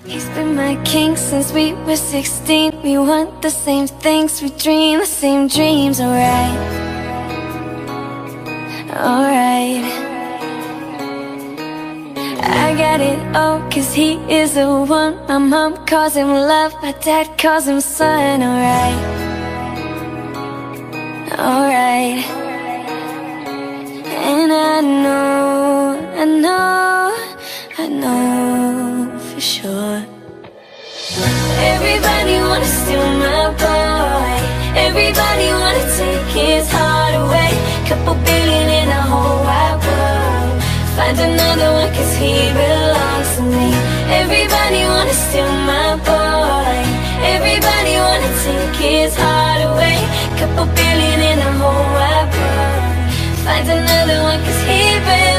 He's been my king since we were 16 We want the same things, we dream the same dreams, alright. Alright. I got it all cause he is the one. My mom calls him love, my dad calls him son, alright. Alright. And I know, I know, I know sure. Everybody wanna steal my boy Everybody wanna take his heart away. Couple billion in a whole wide world. Find another one cause he belongs to me. Everybody wanna steal my boy Everybody wanna take his heart away. Couple billion in a whole wide world. Find another one cause he belongs